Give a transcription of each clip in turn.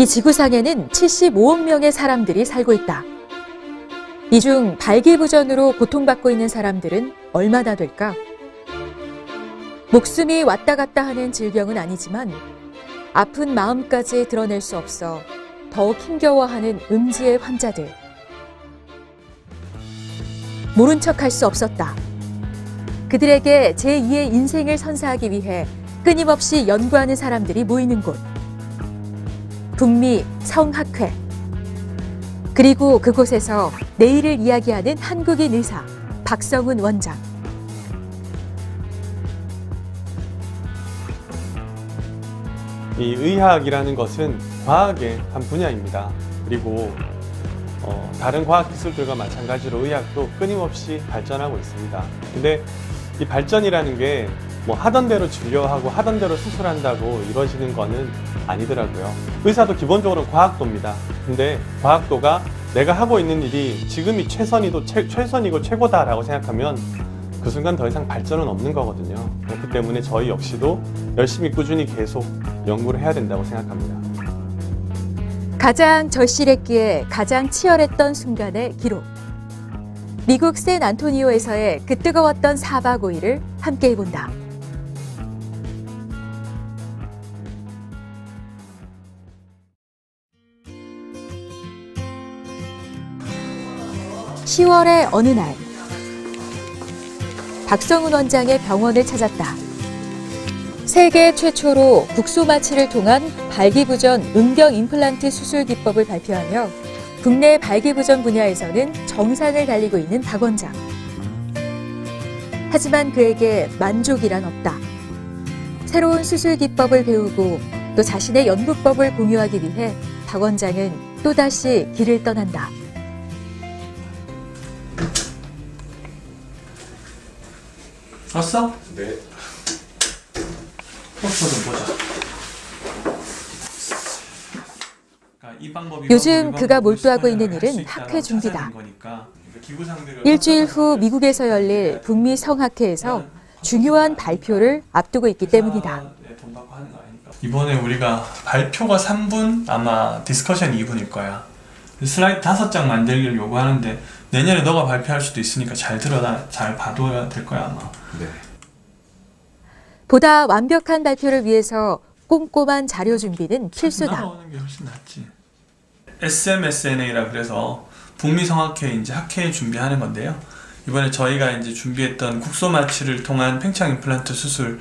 이 지구상에는 75억 명의 사람들이 살고 있다. 이 중 발기부전으로 고통받고 있는 사람들은 얼마나 될까? 목숨이 왔다 갔다 하는 질병은 아니지만 아픈 마음까지 드러낼 수 없어 더욱 힘겨워하는 음지의 환자들. 모른 척 할 수 없었다. 그들에게 제2의 인생을 선사하기 위해 끊임없이 연구하는 사람들이 모이는 곳. 북미 성학회. 그리고 그곳에서 내일을 이야기하는 한국인 의사 박성훈 원장. 이 의학이라는 것은 과학의 한 분야입니다. 그리고 어, 다른 과학 기술들과 마찬가지로 의학도 끊임없이 발전하고 있습니다. 근데 이 발전이라는 게 뭐 하던 대로 진료하고 하던 대로 수술한다고 이루어지는 거는 아니더라고요. 의사도 기본적으로 과학도입니다. 근데 과학도가 내가 하고 있는 일이 지금이 최선이고 최, 최선이고 최고다라고 생각하면 그 순간 더 이상 발전은 없는 거거든요. 그렇기 때문에 저희 역시도 열심히 꾸준히 계속 연구를 해야 된다고 생각합니다. 가장 절실했기에 가장 치열했던 순간의 기록. 미국 샌 안토니오에서의 그 뜨거웠던 4박 5일을 함께 해본다. 10월의 어느 날 박성훈 원장의 병원을 찾았다. 세계 최초로 국소마취를 통한 발기부전 음경 임플란트 수술 기법을 발표하며 국내 발기부전 분야에서는 정상을 달리고 있는 박 원장. 하지만 그에게 만족이란 없다. 새로운 수술 기법을 배우고 또 자신의 연구법을 공유하기 위해 박 원장은 또다시 길을 떠난다. 왔어? 네. 포스터 좀 보자. 그러니까 이 방법이 요즘 그가 몰두하고 있는 일은 학회 준비다. 일주일 후 미국에서 열릴 북미 성학회에서 중요한 발표를 앞두고 있기 때문이다. 이번에 우리가 발표가 3분, 아마 discussion 2분일 거야. 슬라이드 5장 만들기를 요구하는데 내년에 너가 발표할 수도 있으니까 잘 들어라, 잘 봐둬야 될 거야 아마. 네. 보다 완벽한 발표를 위해서 꼼꼼한 자료 준비는 필수다. 나오는 게 훨씬 낫지. SMSNA라 그래서 북미 성학회 이제 학회 준비하는 건데요. 이번에 저희가 이제 준비했던 국소 마취를 통한 팽창 임플란트 수술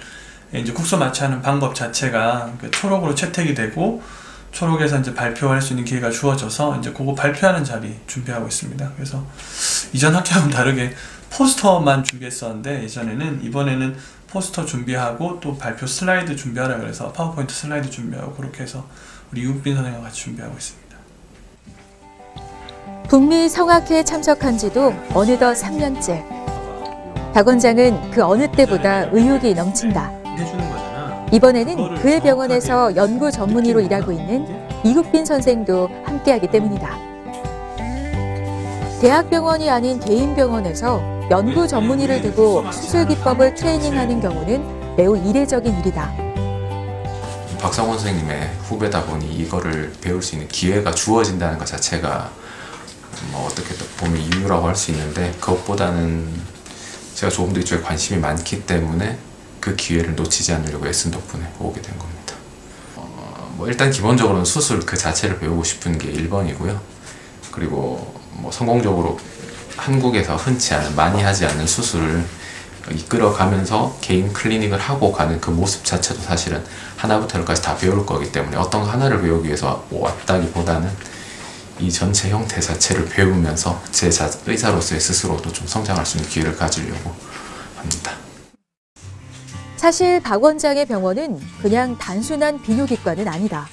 이제 국소 마취하는 방법 자체가 그 초록으로 채택이 되고 초록에서 이제 발표할 수 있는 기회가 주어져서 이제 그거 발표하는 자리 준비하고 있습니다. 그래서 이전 학회하고는 다르게 포스터만 준비했었는데 예전에는 이번에는 포스터 준비하고 또 발표 슬라이드 준비하라 그래서 파워포인트 슬라이드 준비하고 그렇게 해서 우리 유빈 선생과 같이 준비하고 있습니다. 북미 성악회에 참석한 지도 어느덧 3년째. 박 원장은 그 어느 때보다 의욕이 넘친다. 이번에는 그의 병원에서 연구 전문의로 일하고 있는 이국빈 선생도 함께하기 때문이다. 대학병원이 아닌 개인 병원에서 연구 전문의를 두고 수술 기법을 트레이닝하는 경우는 매우 이례적인 일이다. 박성원 선생님의 후배다 보니 이거를 배울 수 있는 기회가 주어진다는 것 자체가 뭐 어떻게 보면 이유라고 할 수 있는데 그것보다는 제가 조금 더 이쪽에 관심이 많기 때문에 그 기회를 놓치지 않으려고 애쓴 덕분에 오게 된 겁니다. 어, 뭐 일단 기본적으로는 수술 그 자체를 배우고 싶은 게 1번이고요. 그리고 뭐 성공적으로 한국에서 흔치 않은 많이 하지 않는 수술을 이끌어가면서 개인 클리닉을 하고 가는 그 모습 자체도 사실은 하나부터 열까지 다 배울 거기 때문에 어떤 하나를 배우기 위해서 왔다기보다는 이 전체 형태 자체를 배우면서 제 의사로서의 스스로도 좀 성장할 수 있는 기회를 가지려고 합니다. 사실 박 원장의 병원은 그냥 단순한 비뇨기과는 아니다.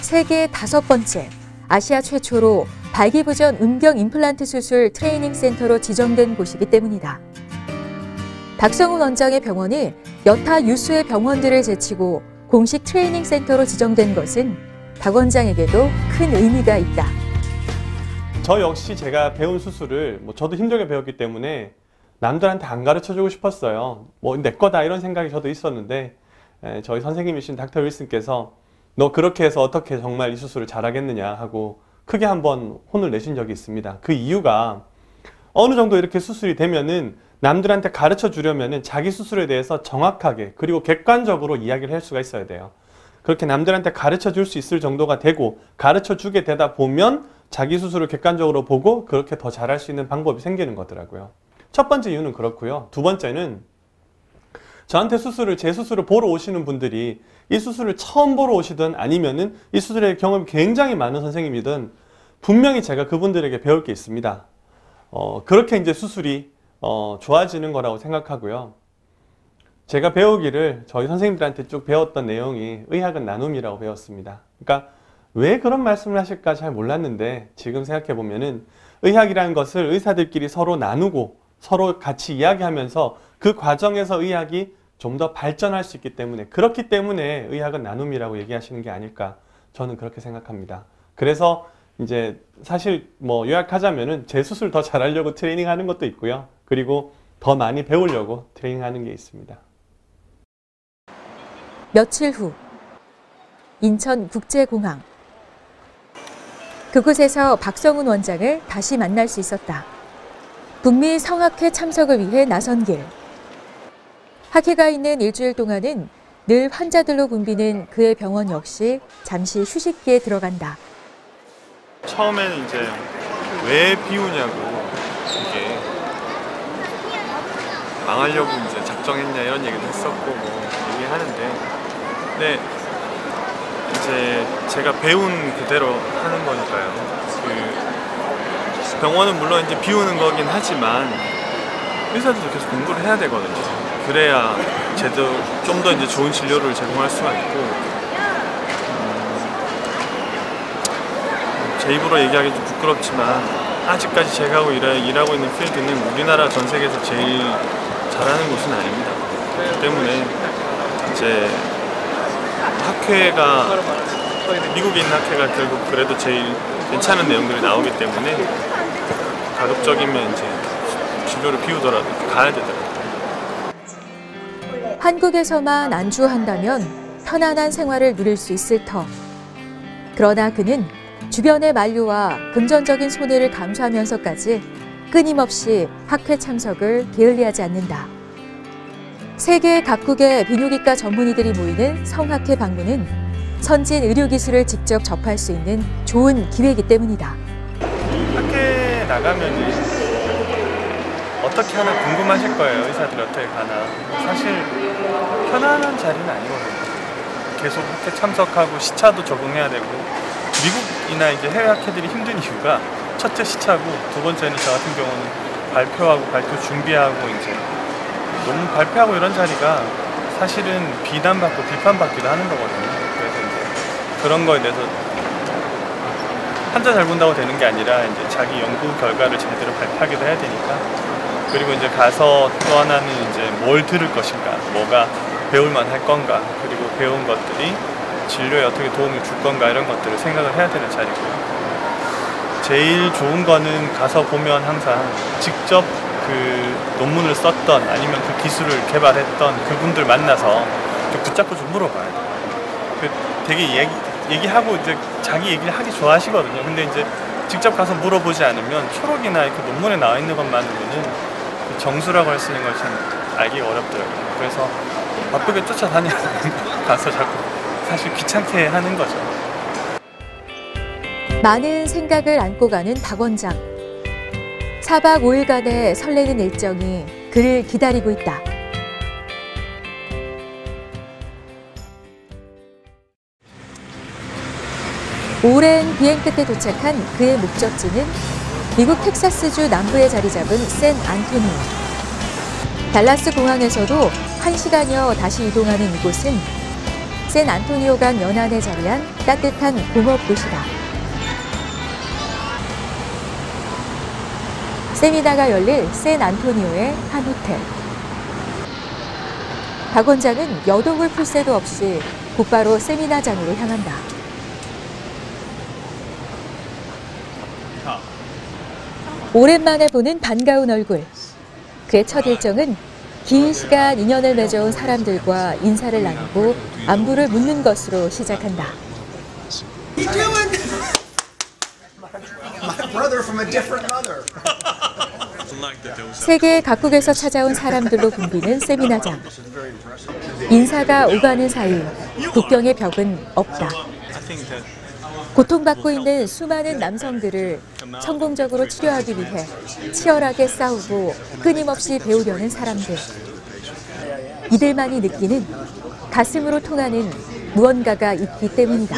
세계 다섯 번째, 아시아 최초로 발기부전 음경 임플란트 수술 트레이닝 센터로 지정된 곳이기 때문이다. 박성훈 원장의 병원이 여타 유수의 병원들을 제치고 공식 트레이닝 센터로 지정된 것은 박 원장에게도 큰 의미가 있다. 저 역시 제가 배운 수술을 뭐 저도 힘들게 배웠기 때문에 남들한테 안 가르쳐 주고 싶었어요. 뭐 내 거다 이런 생각이 저도 있었는데 저희 선생님이신 닥터 윌슨께서 너 그렇게 해서 어떻게 정말 이 수술을 잘하겠느냐 하고 크게 한번 혼을 내신 적이 있습니다. 그 이유가 어느 정도 이렇게 수술이 되면은 남들한테 가르쳐 주려면은 자기 수술에 대해서 정확하게 그리고 객관적으로 이야기를 할 수가 있어야 돼요. 그렇게 남들한테 가르쳐 줄 수 있을 정도가 되고 가르쳐 주게 되다 보면 자기 수술을 객관적으로 보고 그렇게 더 잘할 수 있는 방법이 생기는 거더라고요. 첫 번째 이유는 그렇고요. 두 번째는 저한테 수술을 제 수술을 보러 오시는 분들이 이 수술을 처음 보러 오시든 아니면은 이 수술의 경험이 굉장히 많은 선생님이든 분명히 제가 그분들에게 배울 게 있습니다. 어, 그렇게 이제 수술이 어, 좋아지는 거라고 생각하고요. 제가 배우기를 저희 선생님들한테 쭉 배웠던 내용이 의학은 나눔이라고 배웠습니다. 그러니까 왜 그런 말씀을 하실까 잘 몰랐는데 지금 생각해 보면은 의학이라는 것을 의사들끼리 서로 나누고 서로 같이 이야기하면서 그 과정에서 의학이 좀 더 발전할 수 있기 때문에 그렇기 때문에 의학은 나눔이라고 얘기하시는 게 아닐까 저는 그렇게 생각합니다. 그래서 이제 사실 뭐 요약하자면은 제 수술 더 잘하려고 트레이닝 하는 것도 있고요. 그리고 더 많이 배우려고 트레이닝 하는 게 있습니다. 며칠 후 인천국제공항 그곳에서 박성훈 원장을 다시 만날 수 있었다. 북미 성학회 참석을 위해 나선 길. 학회가 있는 일주일 동안은 늘 환자들로 붐비는 그의 병원 역시 잠시 휴식기에 들어간다. 처음에는 이제 왜 비우냐고 이게 망하려고 이제 작정했냐 이런 얘기도 했었고 뭐 얘기하는데 근데 이제 제가 배운 그대로 하는 거니까요. 그 병원은 물론 이제 비우는 거긴 하지만 의사들도 계속 공부를 해야 되거든요. 그래야 제대로 좀 더 이제 좋은 진료를 제공할 수가 있고 제 입으로 얘기하기 좀 부끄럽지만 아직까지 제가 하고 일하, 일하고 있는 필드는 우리나라 전 세계에서 제일 잘하는 곳은 아닙니다. 그렇기 때문에 이제 학회가 있는 학회가 결국 그래도 제일 괜찮은 내용들이 나오기 때문에 가급적이면 이제 진료를 비우더라도 가야 되더라고요. 한국에서만 안주한다면 편안한 생활을 누릴 수 있을 터. 그러나 그는 주변의 만류와 금전적인 손해를 감수하면서까지 끊임없이 학회 참석을 게을리하지 않는다. 세계 각국의 비뇨기과 전문의들이 모이는 성학회 방문은 선진 의료 기술을 직접 접할 수 있는 좋은 기회이기 때문이다. 학회 나가면은 어떻게 하나 궁금하실 거예요. 의사들이 어떻게 가나. 사실 편안한 자리는 아니거든요. 계속 학회 참석하고 시차도 적응해야 되고 미국이나 이제 해외 학회들이 힘든 이유가 첫째 시차고 두 번째는 저 같은 경우는 발표하고 발표 준비하고 이제 너무 발표하고 이런 자리가 사실은 비난받고 비판받기도 하는 거거든요. 그래서 이제 그런 거에 대해서 한자 잘 본다고 되는 게 아니라 이제 자기 연구 결과를 제대로 발표하기도 해야 되니까 그리고 이제 가서 또 하나는 이제 뭘 들을 것인가, 뭐가 배울만 할 건가, 그리고 배운 것들이 진료에 어떻게 도움을 줄 건가 이런 것들을 생각을 해야 되는 자리고요. 제일 좋은 거는 가서 보면 항상 직접 그 논문을 썼던 아니면 그 기술을 개발했던 그분들 만나서 좀 붙잡고 좀 물어봐야 돼요. 그 되게 얘기, 얘기하고 이제 자기 얘기를 하기 좋아하시거든요. 근데 이제 직접 가서 물어보지 않으면 초록이나 그 논문에 나와 있는 것만으로는 그 정수라고 할 수 있는 걸 참 알기가 어렵더라고요. 그래서 바쁘게 쫓아다니는 가서 자꾸 사실 귀찮게 하는 거죠. 많은 생각을 안고 가는 박 원장. 4박 5일간의 설레는 일정이 그를 기다리고 있다. 오랜 비행 끝에 도착한 그의 목적지는 미국 텍사스주 남부에 자리 잡은 샌 안토니오. 달라스 공항에서도 1시간여 다시 이동하는 이곳은 샌 안토니오 강 연안에 자리한 따뜻한 공업 도시다. 세미나가 열릴 샌 안토니오의 한 호텔. 박 원장은 여독을 풀 새도 없이 곧바로 세미나장으로 향한다. 오랜만에 보는 반가운 얼굴. 그의 첫 일정은 긴 시간 인연을 맺어온 사람들과 인사를 나누고 안부를 묻는 것으로 시작한다. 세계 각국에서 찾아온 사람들로 붐비는 세미나장. 인사가 오가는 사이 국경의 벽은 없다. 고통받고 있는 수많은 남성들을 성공적으로 치료하기 위해 치열하게 싸우고 끊임없이 배우려는 사람들. 이들만이 느끼는 가슴으로 통하는 무언가가 있기 때문이다.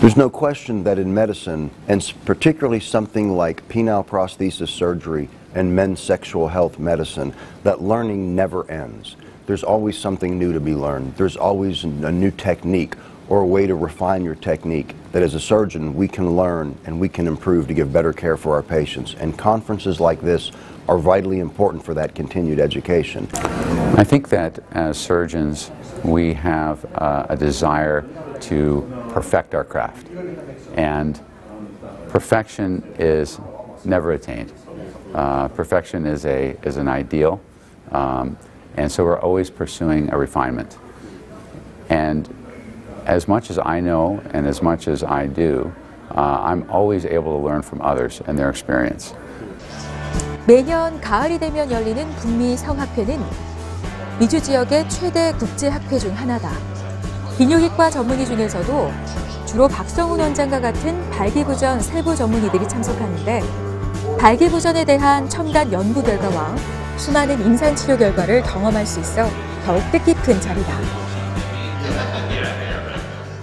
There's no question that in medicine, and particularly something like penile prosthesis surgery and men's sexual health medicine, that learning never ends. There's always something new to be learned. There's always a new technique or a way to refine your technique that as a surgeon we can learn and we can improve to give better care for our patients. And conferences like this are vitally important for that continued education. I think that as surgeons, we have uh, a desire to perfect our craft. And perfection is never attained. Uh, perfection is, a, is an ideal. Um, and so we're always pursuing a refinement. And as much as I know and as much as I do, uh, I'm always able to learn from others and their experience. 매년 가을이 되면 열리는 북미 성학회는 미주 지역의 최대 국제학회 중 하나다. 비뇨기과 전문의 중에서도 주로 박성훈 원장과 같은 발기부전 세부 전문의들이 참석하는데 발기부전에 대한 첨단 연구 결과와 수많은 임상 치료 결과를 경험할 수 있어 더욱 뜻깊은 자리다.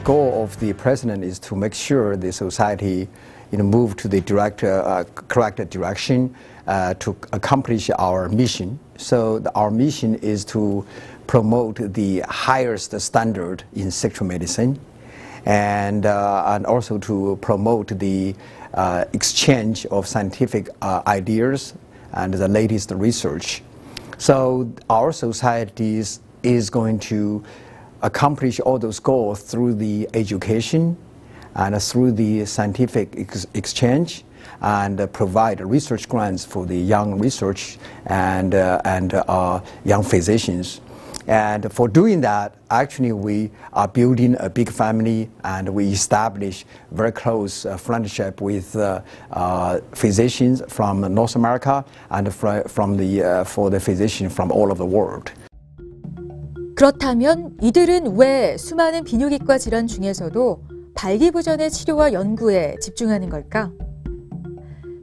Goal of the president is to make sure the society you know, move to the direct, uh, correct direction uh, to accomplish our mission. So the, our mission is to promote the highest standard in sexual medicine and, uh, and also to promote the uh, exchange of scientific uh, ideas and the latest research. So our society is, is going to accomplish all those goals through the education and through the scientific ex- exchange and provide research grants for the young research and, uh, and uh, young physicians. And for doing that, actually, we are building a big family and we establish very close uh, friendship with uh, uh, physicians from North America and fr- from the, uh, for the physicians from all over the world. 그렇다면 이들은 왜 수많은 비뇨기과 질환 중에서도 발기부전의 치료와 연구에 집중하는 걸까?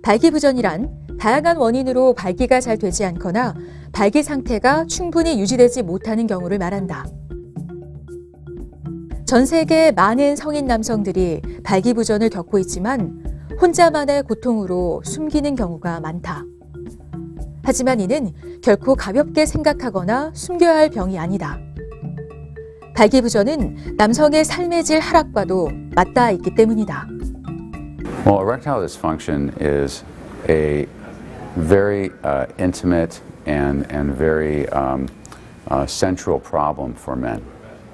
발기부전이란 다양한 원인으로 발기가 잘 되지 않거나 발기 상태가 충분히 유지되지 못하는 경우를 말한다. 전 세계 많은 성인 남성들이 발기부전을 겪고 있지만 혼자만의 고통으로 숨기는 경우가 많다. 하지만 이는 결코 가볍게 생각하거나 숨겨야 할 병이 아니다. 발기부전은 남성의 삶의 질 하락과도 맞닿아 있기 때문이다. Well, erectile dysfunction is a very uh, intimate and, and very um, uh, central problem for men.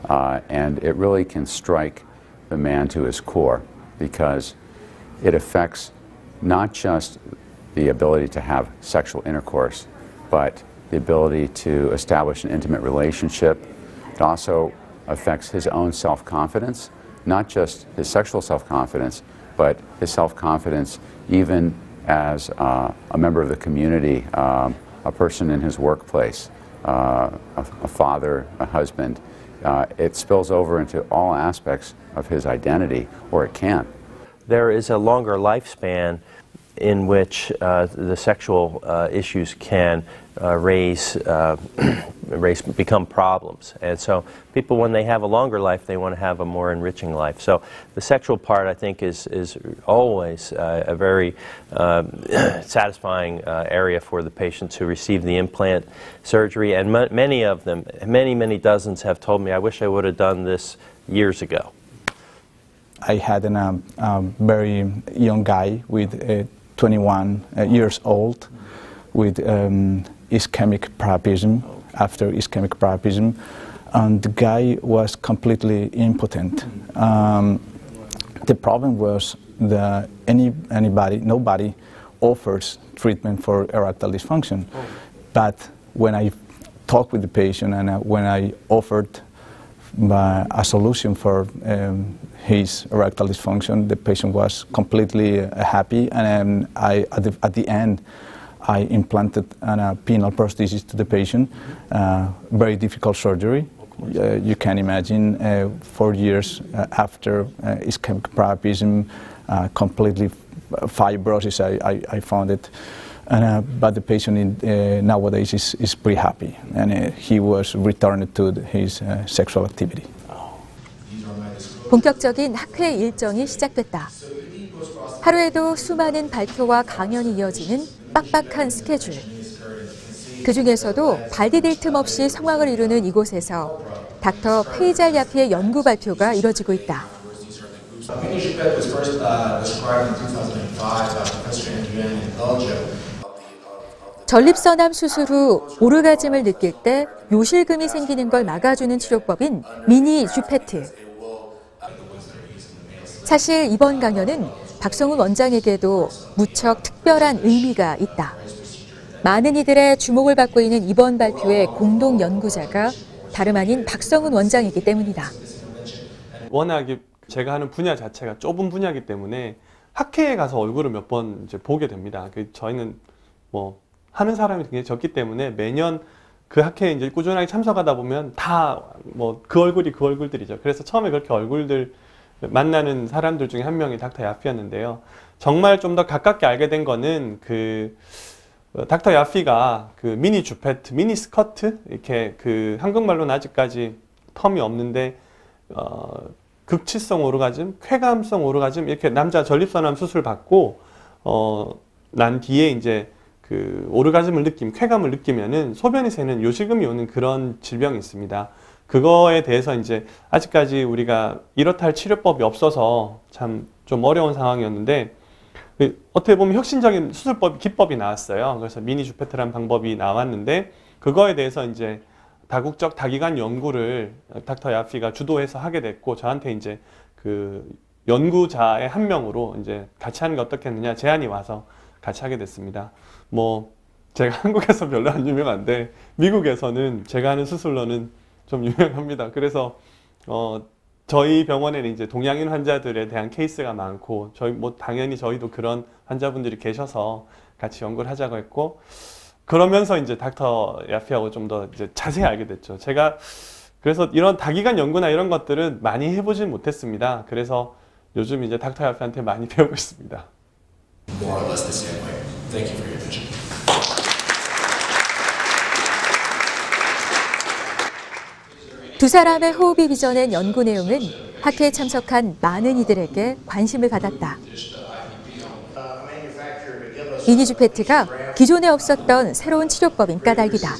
Uh, and it really can strike the man to his core because it affects not just the ability to have sexual intercourse, but the ability to establish an intimate relationship. It also affects his own self confidence, not just his sexual self confidence, but his self confidence even as uh, a member of the community, um, a person in his workplace, uh, a, a father, a husband. Uh, it spills over into all aspects of his identity, or it can. there is a longer lifespan in which uh, the sexual uh, issues can uh, raise, uh, raise, become problems. And so people, when they have a longer life, they want to have a more enriching life. So the sexual part, I think, is, is always uh, a very um, satisfying uh, area for the patients who receive the implant surgery. And ma- many of them, many, many dozens have told me, I wish I would have done this years ago. I had a um, um, very young guy with uh, 21 uh, years old with um, ischemic priapism, after ischemic priapism, and the guy was completely impotent. Um, the problem was that any, anybody, nobody offers treatment for erectile dysfunction. But when I talked with the patient and uh, when I offered a solution for um, his erectile dysfunction. The patient was completely uh, happy, and um, I, at, the, at the end, I implanted an, a penile prosthesis to the patient. Uh, very difficult surgery. Uh, you can imagine uh, four years uh, after uh, ischemic priapism, uh, completely fibrosis, I, I, I found it. And, uh, but the patient in, uh, nowadays is, is pretty happy, and uh, he was returned to his uh, sexual activity. 본격적인 학회 일정이 시작됐다. 하루에도 수많은 발표와 강연이 이어지는 빡빡한 스케줄. 그 중에서도 발디딜 틈 없이 성황을 이루는 이곳에서 닥터 페이잘 야피의 연구 발표가 이뤄지고 있다. Minijupet was first described in 2005 by Professor Andriani in Belgium. 전립선암 수술 후 오르가즘을 느낄 때 요실금이 생기는 걸 막아주는 치료법인 미니 주페트. 사실 이번 강연은 박성훈 원장에게도 무척 특별한 의미가 있다. 많은 이들의 주목을 받고 있는 이번 발표의 공동 연구자가 다름 아닌 박성훈 원장이기 때문이다. 워낙 제가 하는 분야 자체가 좁은 분야이기 때문에 학회에 가서 얼굴을 몇 번 이제 보게 됩니다. 그 저희는 뭐 하는 사람이 굉장히 적기 때문에 매년 그 학회에 이제 꾸준하게 참석하다 보면 다 뭐 그 얼굴이 그 얼굴들이죠. 그래서 처음에 그렇게 얼굴들 만나는 사람들 중에 한 명이 닥터 야피였는데요. 정말 좀 더 가깝게 알게 된 거는 그 어, 닥터 야피가 그 미니 주페트, 미니 스커트 이렇게 그 한국말로는 아직까지 텀이 없는데 어, 극치성 오르가즘, 쾌감성 오르가즘 이렇게 남자 전립선암 수술 받고 어, 난 뒤에 이제 그 오르가즘을 느낌, 쾌감을 느끼면은 소변이 새는 요실금이 오는 그런 질병이 있습니다. 그거에 대해서 이제 아직까지 우리가 이렇다 할 치료법이 없어서 참 좀 어려운 상황이었는데 그 어떻게 보면 혁신적인 수술법 기법이 나왔어요. 그래서 미니 주페트라는 방법이 나왔는데 그거에 대해서 이제 다국적 다기관 연구를 닥터 야피가 주도해서 하게 됐고 저한테 이제 그 연구자의 한 명으로 이제 같이 하는 게 어떻겠느냐 제안이 와서 같이 하게 됐습니다. 뭐 제가 한국에서 별로 안 유명한데 미국에서는 제가 하는 수술로는 좀 유명합니다. 그래서 어 저희 병원에는 이제 동양인 환자들에 대한 케이스가 많고 저희 뭐 당연히 저희도 그런 환자분들이 계셔서 같이 연구를 하자고 했고 그러면서 이제 닥터 야피하고 좀 더 이제 자세히 알게 됐죠. 제가 그래서 이런 다기관 연구나 이런 것들은 많이 해보진 못했습니다. 그래서 요즘 이제 닥터 야피한테 많이 배우고 있습니다. More or less the same way. Thank you for your attention. 두 사람의 호흡이 빚어낸 연구 내용은 학회에 참석한 많은 이들에게 관심을 받았다. 미니주페트가 기존에 없었던 새로운 치료법인 까닭이다.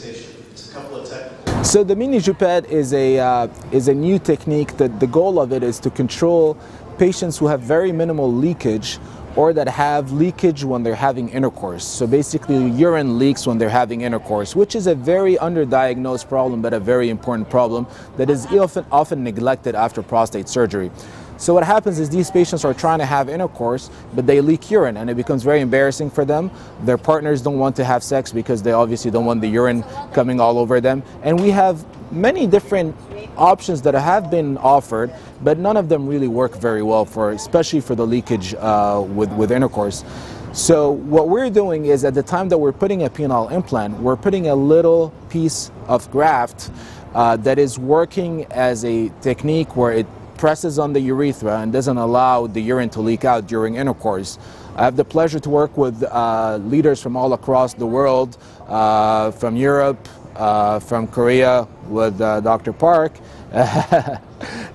So the mini jupette is a uh, is a new technique that the goal of it is to control patients who have very minimal leakage or that have leakage when they're having intercourse. So basically urine leaks when they're having intercourse, which is a very underdiagnosed problem but a very important problem that is often often neglected after prostate surgery. So what happens is these patients are trying to have intercourse, but they leak urine, and it becomes very embarrassing for them. Their partners don't want to have sex because they obviously don't want the urine coming all over them. And we have many different options that have been offered, but none of them really work very well for, especially for the leakage uh, with, with intercourse. So what we're doing is at the time that we're putting a penile implant, we're putting a little piece of graft uh, that is working as a technique where it presses on the urethra and doesn't allow the urine to leak out during intercourse. I have the pleasure to work with uh, leaders from all across the world, uh, from Europe, uh, from Korea with uh, Dr. Park,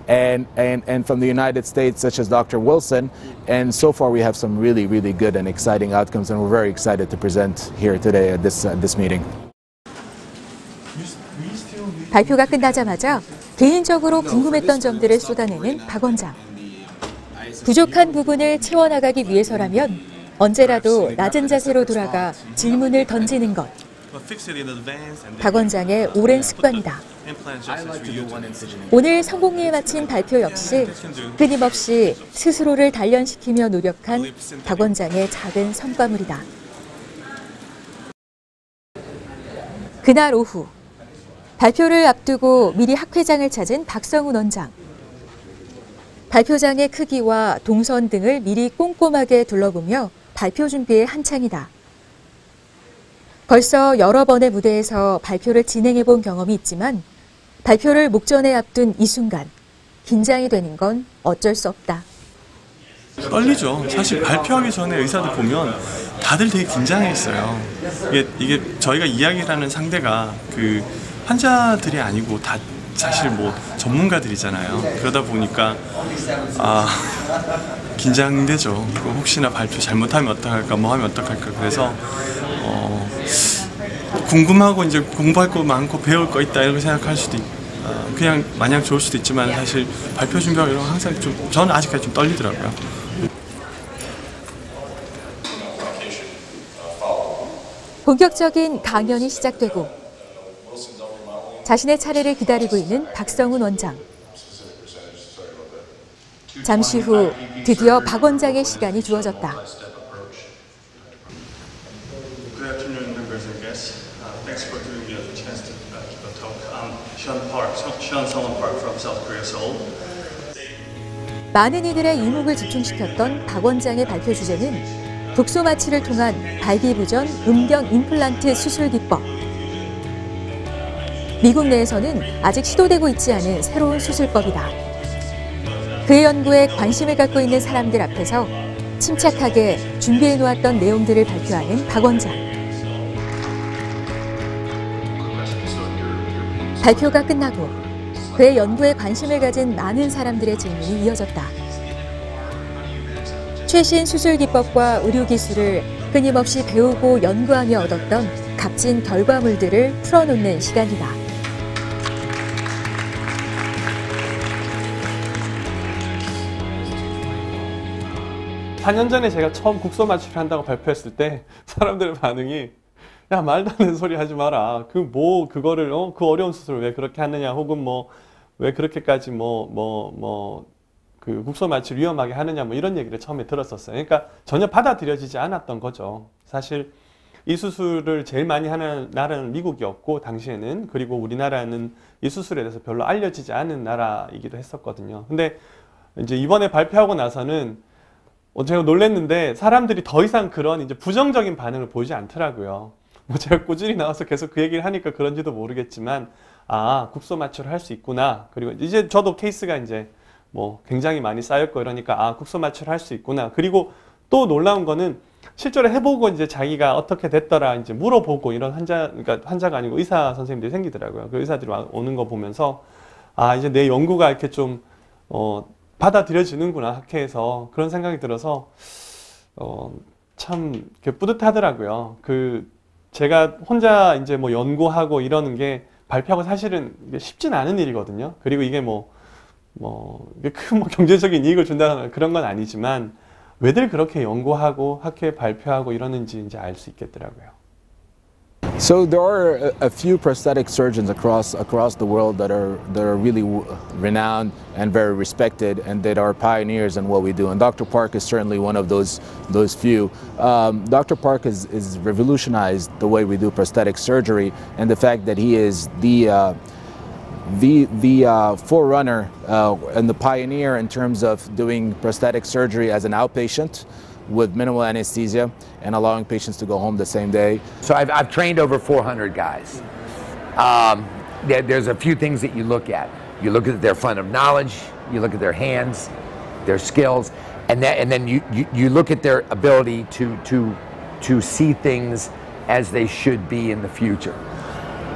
and, and, and from the United States, such as Dr. Wilson. And so far, we have some really, really good and exciting outcomes, and we're very excited to present here today at this, uh, this meeting. 발표가 끝나자마자 개인적으로 궁금했던 점들을 쏟아내는 박 원장. 부족한 부분을 채워나가기 위해서라면 언제라도 낮은 자세로 돌아가 질문을 던지는 것. 박 원장의 오랜 습관이다. 오늘 성공리에 마친 발표 역시 끊임없이 스스로를 단련시키며 노력한 박 원장의 작은 성과물이다. 그날 오후 발표를 앞두고 미리 학회장을 찾은 박성훈 원장. 발표장의 크기와 동선 등을 미리 꼼꼼하게 둘러보며 발표 준비에 한창이다. 벌써 여러 번의 무대에서 발표를 진행해 본 경험이 있지만 발표를 목전에 앞둔 이 순간 긴장이 되는 건 어쩔 수 없다. 떨리죠. 사실 발표하기 전에 의사들 보면 다들 되게 긴장했어요. 이게, 이게 저희가 이야기하는 상대가 그 환자들이 아니고 다 사실 뭐 전문가들이잖아요. 그러다 보니까 아 긴장되죠. 혹시나 발표 잘못하면 어떡할까, 뭐 하면 어떡할까. 그래서 어, 궁금하고 이제 공부할 거 많고 배울 거 있다 이렇게 생각할 수도 있고 어, 그냥 마냥 좋을 수도 있지만 사실 발표 준비하고 이런 거 항상 좀 저는 아직까지 좀 떨리더라고요. 본격적인 강연이 시작되고 자신의 차례를 기다리고 있는 박성훈 원장. 잠시 후 드디어 박 원장의 시간이 주어졌다. Uh, uh. 많은 이들의 이목을 집중시켰던 박 원장의 발표 주제는 독소 마취를 통한 발기부전 음경 임플란트 수술 기법. 미국 내에서는 아직 시도되고 있지 않은 새로운 수술법이다. 그의 연구에 관심을 갖고 있는 사람들 앞에서 침착하게 준비해 놓았던 내용들을 발표하는 박 원장. 발표가 끝나고 그의 연구에 관심을 가진 많은 사람들의 질문이 이어졌다. 최신 수술 기법과 의료 기술을 끊임없이 배우고 연구하며 얻었던 값진 결과물들을 풀어놓는 시간이다. 4년 전에 제가 처음 국소 마취를 한다고 발표했을 때 사람들의 반응이 야 말도 안 되는 소리 하지 마라. 그 뭐 그거를 어? 그 어려운 수술을 왜 그렇게 하느냐 혹은 뭐 왜 그렇게까지 뭐 뭐 뭐 그 국소 마취를 위험하게 하느냐 뭐 이런 얘기를 처음에 들었었어요. 그러니까 전혀 받아들여지지 않았던 거죠. 사실 이 수술을 제일 많이 하는 나라는 미국이었고 당시에는 그리고 우리나라는 이 수술에 대해서 별로 알려지지 않은 나라이기도 했었거든요. 근데 이제 이번에 발표하고 나서는 어, 제가 놀랬는데 사람들이 더 이상 그런 이제 부정적인 반응을 보이지 않더라고요. 뭐 제가 꾸준히 나와서 계속 그 얘기를 하니까 그런지도 모르겠지만 아 국소 마취를 할 수 있구나. 그리고 이제 저도 케이스가 이제 뭐 굉장히 많이 쌓였고 이러니까 아 국소 마취를 할 수 있구나. 그리고 또 놀라운 거는 실제로 해보고 이제 자기가 어떻게 됐더라 이제 물어보고 이런 환자 그러니까 환자가 아니고 의사 선생님들이 생기더라고요. 그 의사들이 오는 거 보면서 아 이제 내 연구가 이렇게 좀 어, 받아들여지는구나 학회에서 그런 생각이 들어서 어, 참 뿌듯하더라고요. 그 제가 혼자 이제 뭐 연구하고 이러는 게 발표하고 사실은 쉽진 않은 일이거든요. 그리고 이게 뭐, 뭐, 큰 뭐 경제적인 이익을 준다거나 그런 건 아니지만 왜들 그렇게 연구하고 학회에 발표하고 이러는지 이제 알 수 있겠더라고요. So there are a, few prosthetic surgeons across across the world that are that are really renowned and very respected, and that are pioneers in what we do. And Dr. Park is certainly one of those those few. Um, Dr. Park has, is revolutionized the way we do prosthetic surgery, and the fact that he is the uh, the the uh, forerunner uh, and the pioneer in terms of doing prosthetic surgery as an outpatient with minimal anesthesia and allowing patients to go home the same day. So I've, I've trained over 400 guys. Um, there, there's a few things that you look at. You look at their fund of knowledge, you look at their hands, their skills, and, that, and then you, you, you look at their ability to, to, to see things as they should be in the future.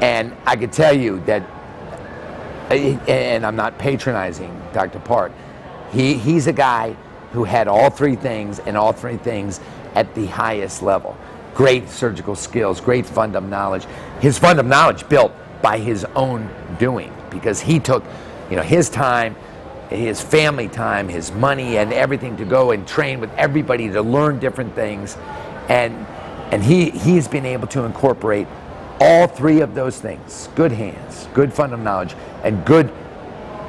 And I could tell you that, and I'm not patronizing Dr. Park, he, he's a guy who had all three things and all three things at the highest level. Great surgical skills, great fundum knowledge. His fundum knowledge built by his own doing because he took, you know, his time, his family time, his money, and everything to go and train with everybody to learn different things, and and he he's been able to incorporate all three of those things: good hands, good fundum knowledge, and good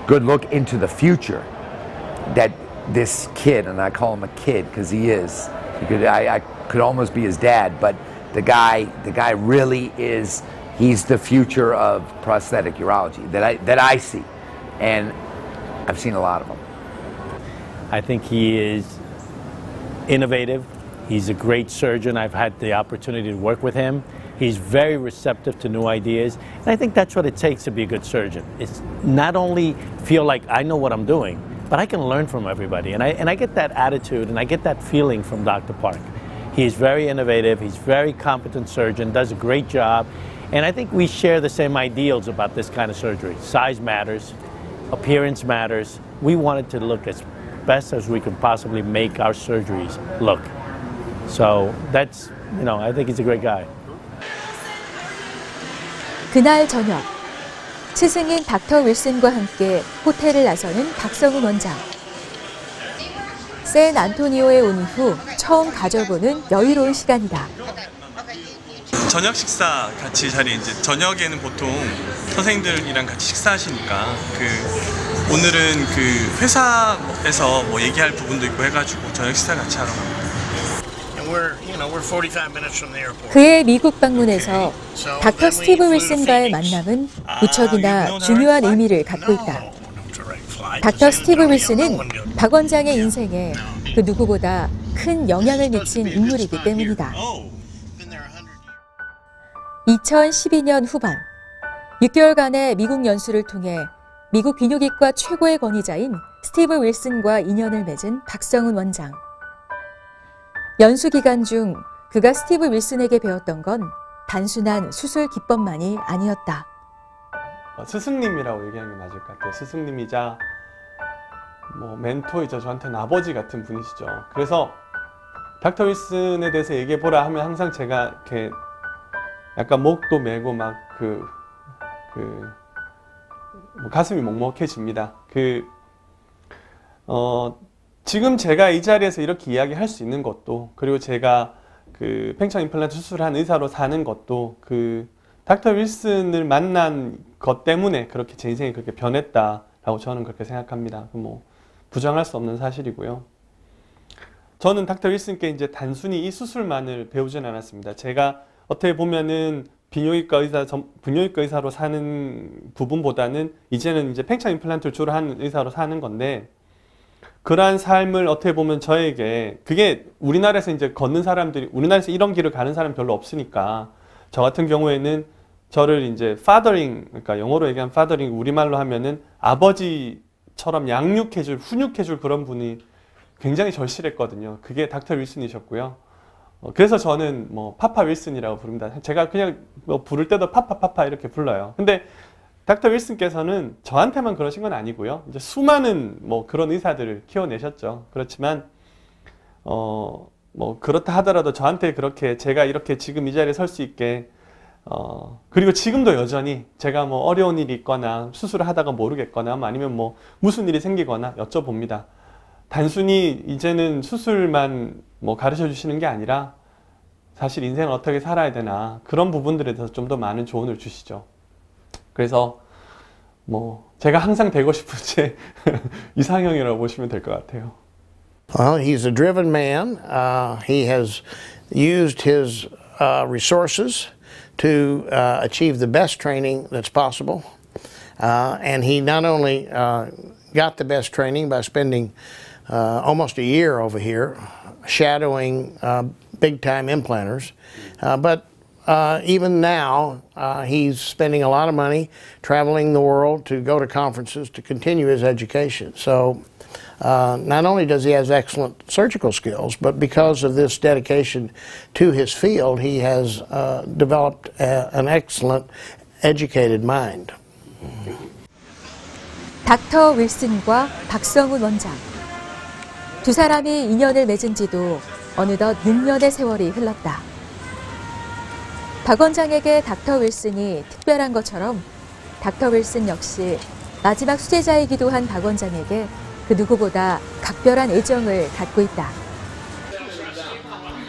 good look into the future. That this kid, and I call him a kid because he is. He could, I, I could almost be his dad, but the guy, the guy really is. He's the future of prosthetic urology that I that I see, and I've seen a lot of them. I think he is innovative. He's a great surgeon. I've had the opportunity to work with him. He's very receptive to new ideas. And I think that's what it takes to be a good surgeon. It's not only feel like I know what I'm doing, but I can learn from everybody. And I, and I get that attitude and I get that feeling from Dr. Park. He's very innovative, he's very competent surgeon, does a great job. And I think we share the same ideals about this kind of surgery. Size matters, appearance matters. We wanted to look as best as we could possibly make our surgeries look. So that's, you know, I think he's a great guy. 그날 저녁 스승인 닥터 윌슨과 함께 호텔을 나서는 박성훈 원장. 샌 안토니오에 온 이후 처음 가져보는 여유로운 시간이다. 저녁 식사 같이 자리 이제 저녁에는 보통 선생님들이랑 같이 식사하시니까 그 오늘은 그 회사에서 뭐 얘기할 부분도 있고 해가지고 저녁 식사 같이 하러 갑니다. 그의 미국 방문에서 닥터 스티브 윌슨과의 만남은 무척이나 중요한 의미를 갖고 있다. 닥터 스티브 윌슨은 박 원장의 인생에 그 누구보다 큰 영향을 미친 인물이기 때문이다. 2012년 후반 6개월간의 미국 연수를 통해 미국 비뇨기과 최고의 권위자인 스티브 윌슨과 인연을 맺은 박성훈 원장. 연수 기간 중 그가 스티브 윌슨에게 배웠던 건 단순한 수술 기법만이 아니었다. 어, 스승님이라고 얘기하는 게 맞을 것 같아요. 스승님이자 뭐 멘토이자 저한테는 아버지 같은 분이시죠. 그래서 닥터 윌슨에 대해서 얘기해 보라 하면 항상 제가 이렇게 약간 목도 메고 막그 그, 뭐 가슴이 먹먹해집니다. 그, 어, 지금 제가 이 자리에서 이렇게 이야기할 수 있는 것도, 그리고 제가 그 팽창 임플란트 수술한 의사로 사는 것도, 그 닥터 윌슨을 만난 것 때문에 그렇게 제 인생이 그렇게 변했다라고 저는 그렇게 생각합니다. 뭐, 부정할 수 없는 사실이고요. 저는 닥터 윌슨께 이제 단순히 이 수술만을 배우진 않았습니다. 제가 어떻게 보면은 비뇨기과 의사, 분뇨기과 의사로 사는 부분보다는 이제는 이제 팽창 임플란트를 주로 하는 의사로 사는 건데 그러한 삶을 어떻게 보면 저에게 그게 우리나라에서 이제 걷는 사람들이 우리나라에서 이런 길을 가는 사람 별로 없으니까 저 같은 경우에는 저를 이제 fathering 그러니까 영어로 얘기하면 fathering 우리말로 하면은 아버지처럼 양육해줄 훈육해줄 그런 분이 굉장히 절실했거든요. 그게 닥터 윌슨이셨고요. 어, 그래서 저는 뭐 파파 윌슨이라고 부릅니다. 제가 그냥 뭐 부를 때도 파파 파파 이렇게 불러요. 근데 닥터 윌슨께서는 저한테만 그러신 건 아니고요. 이제 수많은 뭐 그런 의사들을 키워내셨죠. 그렇지만 어 뭐 그렇다 하더라도 저한테 그렇게 제가 이렇게 지금 이 자리에 설 수 있게 어 그리고 지금도 여전히 제가 뭐 어려운 일이 있거나 수술을 하다가 모르겠거나 뭐 아니면 뭐 무슨 일이 생기거나 여쭤봅니다. 단순히 이제는 수술만 뭐 가르쳐 주시는 게 아니라 사실 인생을 어떻게 살아야 되나 그런 부분들에 대해서 좀 더 많은 조언을 주시죠. 그래서 뭐 제가 항상 되고 싶은 제 이상형이라고 보시면 될 것 같아요. Well, he's a driven man. Uh, he has used his uh, resources to uh, achieve the best training that's possible. and he not only got the best training by spending almost a year over here shadowing big time implanters, but uh, even now, uh, he's spending a lot of money traveling the world to go to conferences to continue his education. So, uh, not only does he have excellent surgical skills, but because of this dedication to his field, he has developed a, an excellent educated mind. 닥터 윌슨과 박성훈 원장. 두 사람이 인연을 맺은 지도 어느덧 6년의 세월이 흘렀다. 박 원장에게 닥터 윌슨이 특별한 것처럼 닥터 윌슨 역시 마지막 수제자이기도 한 박 원장에게 그 누구보다 각별한 애정을 갖고 있다.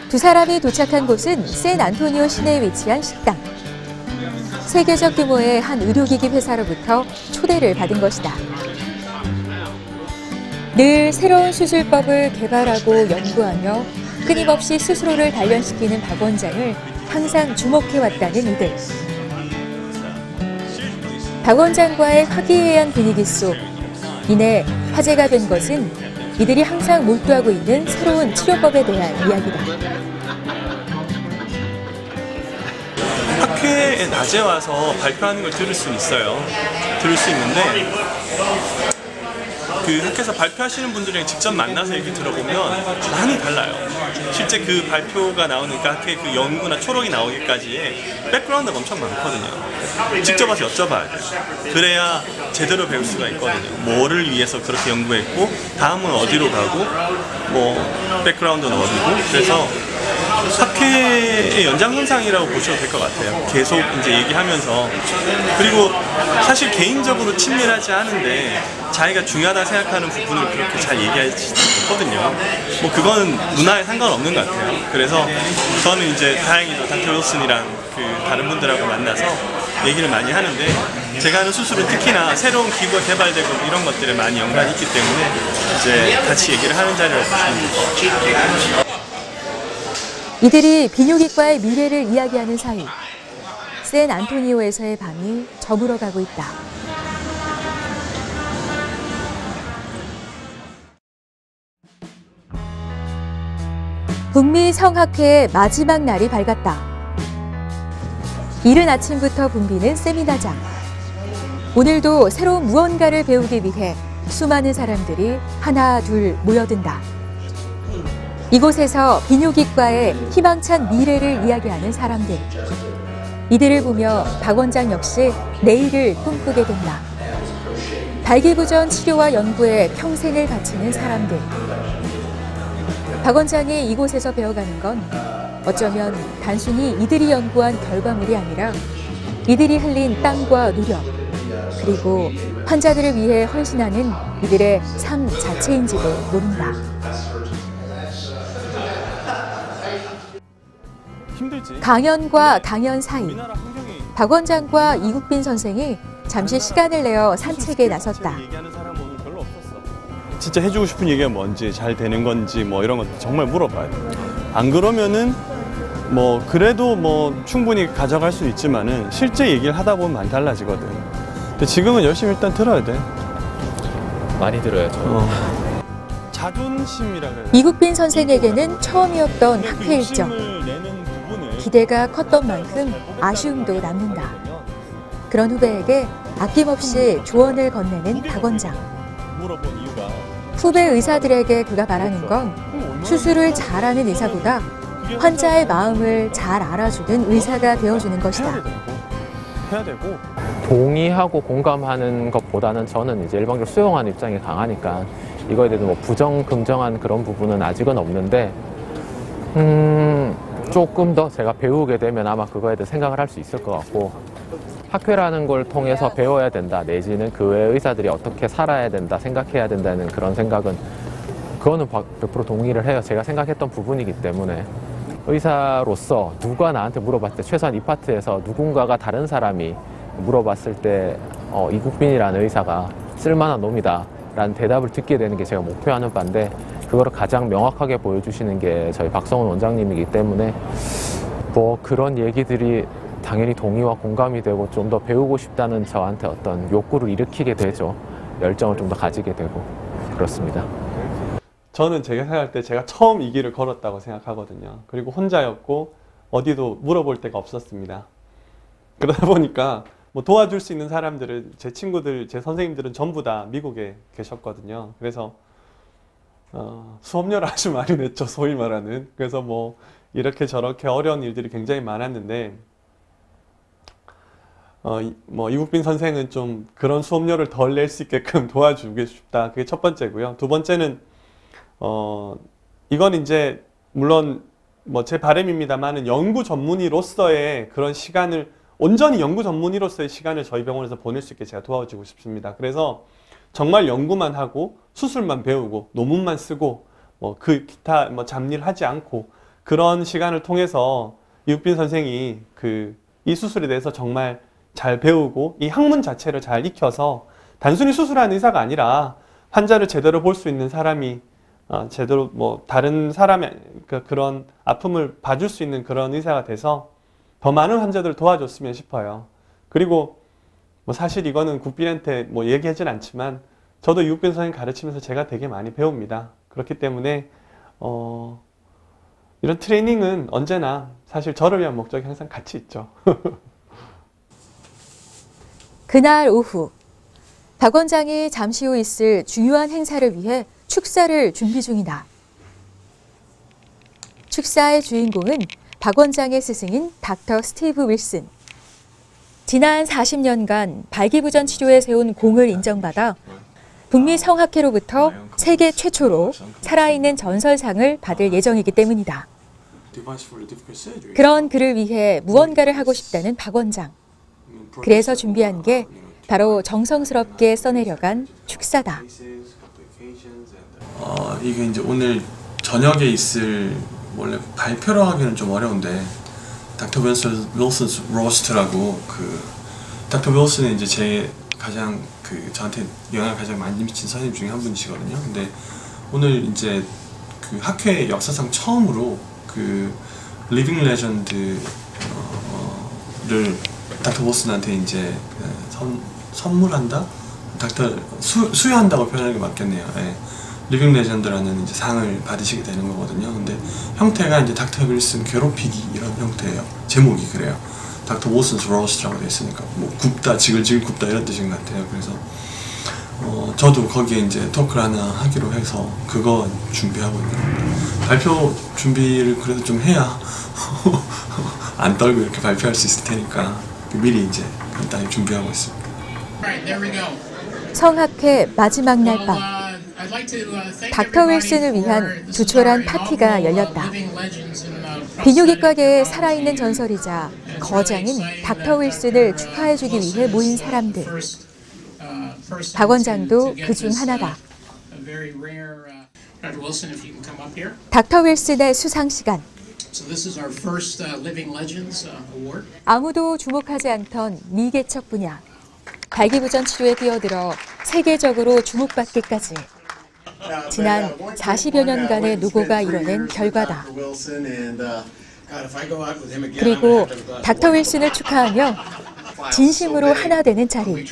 두 사람이 도착한 곳은 샌 안토니오 시내에 위치한 식당. 세계적 규모의 한 의료기기 회사로부터 초대를 받은 것이다. 늘 새로운 수술법을 개발하고 연구하며 끊임없이 스스로를 단련시키는 박 원장을 항상 주목해왔다는 이들. 박 원장과의 화기애애한 분위기 속 이내 화제가 된 것은 이들이 항상 몰두하고 있는 새로운 치료법에 대한 이야기다. 학회에 낮에 와서 발표하는 걸 들을 수 있어요. 들을 수 있는데 그 학회에서 발표하시는 분들이랑 직접 만나서 얘기 들어보면 많이 달라요. 실제 그 발표가 나오는 그 학회 그 연구나 초록이 나오기까지의 백그라운드가 엄청 많거든요. 직접 와서 여쭤봐야 돼요. 그래야 제대로 배울 수가 있거든요. 뭐를 위해서 그렇게 연구했고 다음은 어디로 가고 뭐 백그라운드는 어디고 그래서 학회의 연장선상이라고 보셔도 될 것 같아요. 계속 이제 얘기하면서 그리고 사실 개인적으로 친밀하지 않은데 자기가 중요하다 생각하는 부분을 그렇게 잘 얘기하지 못거든요. 뭐 그거는 문화에 상관없는 것 같아요. 그래서 저는 이제 다행히도 닥터 윌슨이랑 그 다른 분들하고 만나서 얘기를 많이 하는데 제가 하는 수술은 특히나 새로운 기구가 개발되고 이런 것들에 많이 연관이 있기 때문에 이제 같이 얘기를 하는 자리라고 보시면 돼요. 이들이 비뇨기과의 미래를 이야기하는 사이 샌 안토니오에서의 밤이 저물어가고 있다. 북미 성학회의 마지막 날이 밝았다. 이른 아침부터 붐비는 세미나장. 오늘도 새로운 무언가를 배우기 위해 수많은 사람들이 하나 둘 모여든다. 이곳에서 비뇨기과의 희망찬 미래를 이야기하는 사람들. 이들을 보며 박 원장 역시 내일을 꿈꾸게 된다. 발기부전 치료와 연구에 평생을 바치는 사람들. 박 원장이 이곳에서 배워가는 건 어쩌면 단순히 이들이 연구한 결과물이 아니라 이들이 흘린 땀과 노력, 그리고 환자들을 위해 헌신하는 이들의 삶 자체인지도 모른다. 강연과 강연 사이 박 원장과 이국빈 선생이 잠시 시간을 내어 산책에 나섰다. 진짜 해주고 싶은 얘기가 뭔지 잘 되는 건지 뭐 이런 것도 정말 물어봐야 돼. 안 그러면은 뭐 그래도 뭐 충분히 가져갈 수 있지만은 실제 얘기를 하다 보면 많이 달라지거든. 근데 지금은 열심히 일단 들어야 돼. 많이 들어야죠. 어. 자존심이라 그래. 이국빈 선생에게는 처음이었던 학회 일정. 기대가 컸던 만큼 아쉬움도 남는다. 그런 후배에게 아낌없이 조언을 건네는 박 원장. 후배 의사들에게 그가 바라는 건 수술을 잘하는 의사보다 환자의 마음을 잘 알아주는 의사가 되어주는 것이다. 동의하고 공감하는 것보다는 저는 이제 일방적으로 수용하는 입장이 강하니까 이거에 대해서 뭐 부정 긍정한 그런 부분은 아직은 없는데 음 조금 더 제가 배우게 되면 아마 그거에 대해 생각을 할 수 있을 것 같고 학회라는 걸 통해서 배워야 된다 내지는 그 외 의사들이 어떻게 살아야 된다 생각해야 된다는 그런 생각은 그거는 100% 동의를 해요. 제가 생각했던 부분이기 때문에. 의사로서 누가 나한테 물어봤을 때 최소한 이 파트에서 누군가가 다른 사람이 물어봤을 때 어, 이국빈이라는 의사가 쓸만한 놈이다 라는 대답을 듣게 되는 게 제가 목표하는 바인데 그거를 가장 명확하게 보여주시는 게 저희 박성훈 원장님이기 때문에 뭐 그런 얘기들이 당연히 동의와 공감이 되고 좀 더 배우고 싶다는 저한테 어떤 욕구를 일으키게 되죠. 열정을 좀 더 가지게 되고 그렇습니다. 저는 제가 생각할 때 제가 처음 이 길을 걸었다고 생각하거든요. 그리고 혼자였고 어디도 물어볼 데가 없었습니다. 그러다 보니까 뭐 도와줄 수 있는 사람들은 제 친구들, 제 선생님들은 전부 다 미국에 계셨거든요. 그래서 어, 수업료를 아주 많이 냈죠, 소위 말하는. 그래서 뭐 이렇게 저렇게 어려운 일들이 굉장히 많았는데 어, 뭐 이국빈 선생은 좀 그런 수업료를 덜 낼 수 있게끔 도와주고 싶다. 그게 첫 번째고요. 두 번째는 어, 이건 이제 물론 뭐 제 바람입니다만은 연구 전문의로서의 그런 시간을 온전히 연구 전문의로서의 시간을 저희 병원에서 보낼 수 있게 제가 도와주고 싶습니다. 그래서 정말 연구만 하고 수술만 배우고 논문만 쓰고 뭐 그 기타 뭐 잡일 하지 않고 그런 시간을 통해서 이국빈 선생이 그 이 수술에 대해서 정말 잘 배우고 이 학문 자체를 잘 익혀서 단순히 수술하는 의사가 아니라 환자를 제대로 볼 수 있는 사람이 어, 제대로 뭐 다른 사람의 그 그런 아픔을 봐줄 수 있는 그런 의사가 돼서 더 많은 환자들을 도와줬으면 싶어요. 그리고 뭐 사실 이거는 국빈한테 뭐 얘기하진 않지만 저도 유급견 선생님 가르치면서 제가 되게 많이 배웁니다. 그렇기 때문에 어, 이런 트레이닝은 언제나 사실 저를 위한 목적이 항상 같이 있죠. 그날 오후 박 원장이 잠시 후 있을 중요한 행사를 위해 축사를 준비 중이다. 축사의 주인공은 박 원장의 스승인 닥터 스티브 윌슨. 지난 40년간 발기부전 치료에 세운 공을 인정받아 북미 성학회로부터 세계 최초로 살아있는 전설상을 받을 예정이기 때문이다. 그런 그를 위해 무언가를 하고 싶다는 박 원장. 그래서 준비한 게 바로 정성스럽게 써내려간 축사다. 어, 이게 이제 오늘 저녁에 있을 원래 발표로 하기는 좀 어려운데 닥터 윌슨 윌슨 로스트라고 그 닥터 윌슨은 이제 제 가장 그 저한테 영향을 가장 많이 미친 선생님 중에 한 분이시거든요. 근데 오늘 이제 그 학회 역사상 처음으로 그 living legend를 닥터 윌슨한테 이제 선, 선물한다? 닥터 수, 수여한다고 표현하는 게 맞겠네요. 예. living legend라는 이제 상을 받으시게 되는 거거든요. 근데 형태가 이제 닥터 윌슨 괴롭히기 이런 형태예요. 제목이 그래요. Dr. Wilson's Roast라고 돼 있으니까 뭐 굽다 지글지글 굽다 이런 뜻인 것 같아요. 그래서 어, 저도 거기에 이제 토크를 하나 하기로 해서 그거 준비하고 있는 겁니다. 발표 준비를 그래도 좀 해야 안 떨고 이렇게 발표할 수 있을 테니까 미리 이제 간단히 준비하고 있습니다. 성학회 마지막 날 밤. 닥터 윌슨을 위한 조촐한 파티가 열렸다. 비뇨기과계의 살아있는 전설이자 거장인 닥터 윌슨을 축하해주기 위해 모인 사람들. 박 원장도 그 중 하나다. 닥터 윌슨의 수상 시간. 아무도 주목하지 않던 미개척 분야. 발기부전 치료에 뛰어들어 세계적으로 주목받기까지. 지난 40여 년간의 노고가 이뤄낸 결과다. 그리고 닥터 윌슨을 축하하며 진심으로 하나 되는 자리.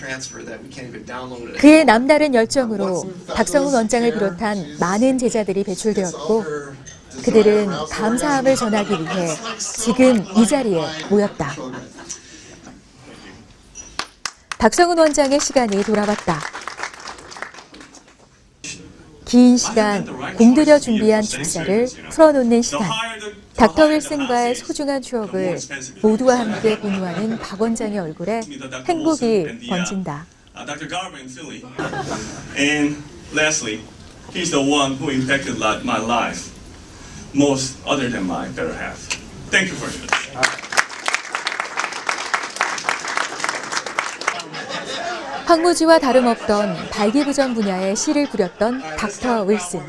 그의 남다른 열정으로 박성훈 원장을 비롯한 많은 제자들이 배출되었고 그들은 감사함을 전하기 위해 지금 이 자리에 모였다. 박성훈 원장의 시간이 돌아왔다. 긴 시간 공들여 준비한 축사를 풀어놓는 시간. 닥터 윌슨과의 소중한 추억을 모두와 함께 공유하는 박 원장의 얼굴에 행복이 번진다. He's the one who impacted my life most other than my better half. Thank you for this. 황무지와 다름없던 발기부전 분야의 시를 부렸던 닥터 윌슨.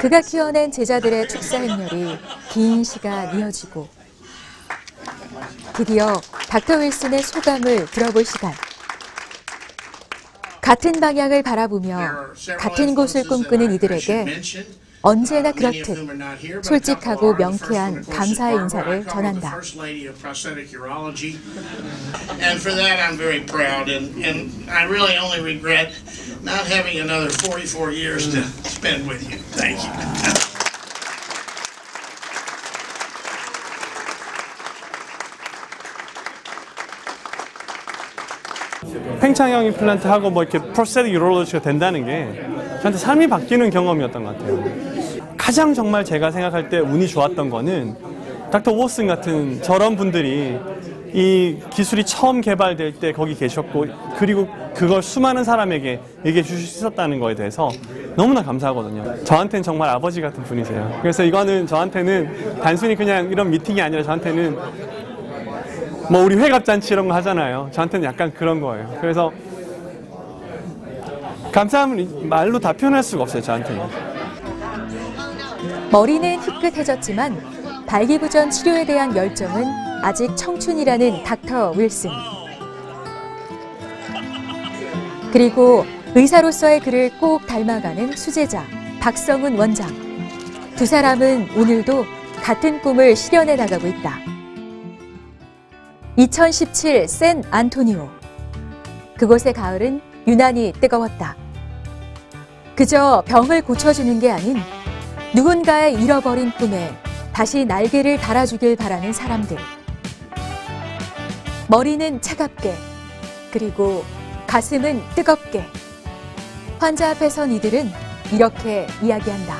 그가 키워낸 제자들의 축사 행렬이 긴 시간 이어지고 드디어 닥터 윌슨의 소감을 들어볼 시간. 같은 방향을 바라보며 같은 곳을 꿈꾸는 이들에게 언제나 그렇듯 솔직하고 명쾌한 감사의 인사를 전한다. And for that I'm very proud and, and I really only regret not having another 44 years to spend with you. Thank you. 팽창형 임플란트 하고 뭐 이렇게 프로세틱 유로로지가 된다는 게 저한테 삶이 바뀌는 경험이었던 것 같아요. 가장 정말 제가 생각할 때 운이 좋았던 거는 닥터 워슨 같은 저런 분들이 이 기술이 처음 개발될 때 거기 계셨고 그리고 그걸 수많은 사람에게 얘기해 있었다는 거에 대해서 너무나 감사하거든요. 저한테는 정말 아버지 같은 분이세요. 그래서 이거는 저한테는 단순히 그냥 이런 미팅이 아니라 저한테는 뭐 우리 회갑잔치 이런 거 하잖아요. 저한테는 약간 그런 거예요. 그래서 감사함을 말로 다 표현할 수가 없어요. 저한테는. 머리는 희끗해졌지만 발기부전 치료에 대한 열정은 아직 청춘이라는 닥터 윌슨. 그리고 의사로서의 그를 꼭 닮아가는 수제자 박성훈 원장. 두 사람은 오늘도 같은 꿈을 실현해 나가고 있다. 2017 샌 안토니오. 그곳의 가을은 유난히 뜨거웠다. 그저 병을 고쳐주는 게 아닌 누군가의 잃어버린 꿈에 다시 날개를 달아주길 바라는 사람들. 머리는 차갑게, 그리고 가슴은 뜨겁게. 환자 앞에 선 이들은 이렇게 이야기한다.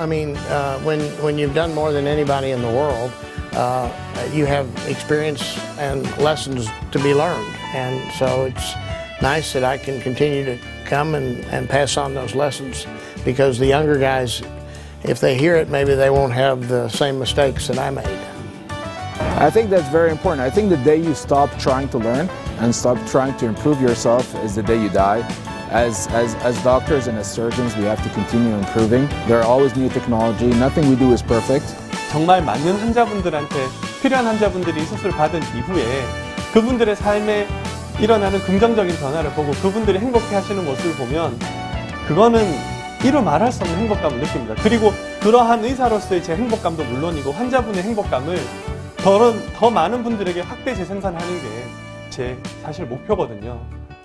I mean, uh, when, when you've done more than anybody in the world, uh, you have experience and lessons to be learned. And so it's nice that I can continue to come and, and pass on those lessons because the younger guys, if they hear it, maybe they won't have the same mistakes that I made. I think that's very important. I think the day you stop trying to learn and stop trying to improve yourself is the day you die. As, as, as doctors and as surgeons, we have to continue improving. There are always new technology. Nothing we do is perfect. 정말 맞는 환자분들한테 필요한 환자분들이 수술 받은 이후에 그분들의 삶에 일어나는 긍정적인 변화를 보고 그분들이 행복해 하시는 모습을 보면 그거는 이루 말할 수 없는 행복감을 느낍니다. 그리고 그러한 의사로서의 제 행복감도 물론이고 환자분의 행복감을 더, 더 많은 분들에게 확대 재생산하는 게 제 사실 목표거든요.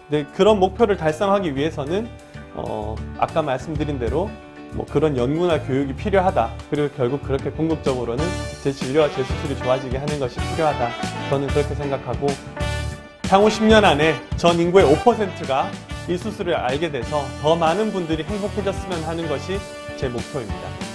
근데 그런 목표를 달성하기 위해서는 어, 아까 말씀드린 대로 뭐 그런 연구나 교육이 필요하다. 그리고 결국 그렇게 궁극적으로는 제 진료와 제 수술이 좋아지게 하는 것이 필요하다. 저는 그렇게 생각하고 향후 10년 안에 전 인구의 5%가 이 수술을 알게 돼서 더 많은 분들이 행복해졌으면 하는 것이 제 목표입니다.